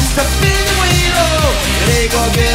Stop spinning the wheel, it ain't gonna get